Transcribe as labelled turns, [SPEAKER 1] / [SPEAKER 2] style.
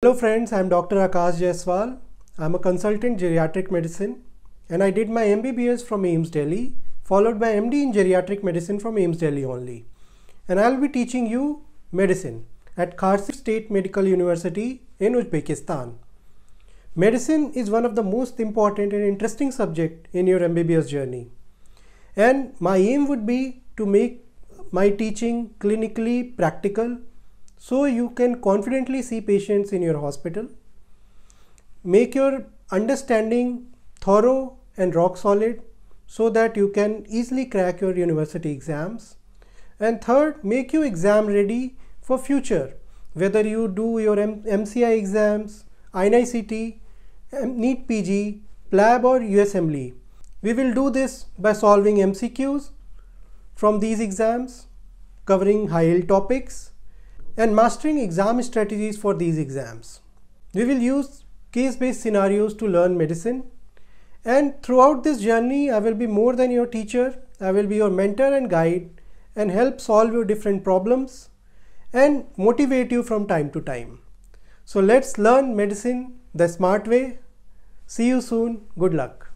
[SPEAKER 1] Hello friends, I am Dr. Akash Jaiswal. I am a consultant geriatric medicine and I did my MBBS from AIIMS Delhi followed by MD in geriatric medicine from AIIMS Delhi only. And I will be teaching you medicine at Karshi State Medical University in Uzbekistan. Medicine is one of the most important and interesting subject in your MBBS journey. And my aim would be to make my teaching clinically practical so you can confidently see patients in your hospital. Make your understanding thorough and rock solid so that you can easily crack your university exams. And third, make you exam ready for future, whether you do your M MCI exams, INICET, NEET PG, PLAB or USMLE. We will do this by solving MCQs from these exams, covering high yield topics, and mastering exam strategies for these exams. We will use case-based scenarios to learn medicine and throughout this journey I will be more than your teacher, I will be your mentor and guide and help solve your different problems and motivate you from time to time. So let's learn medicine the smart way. See you soon. Good luck.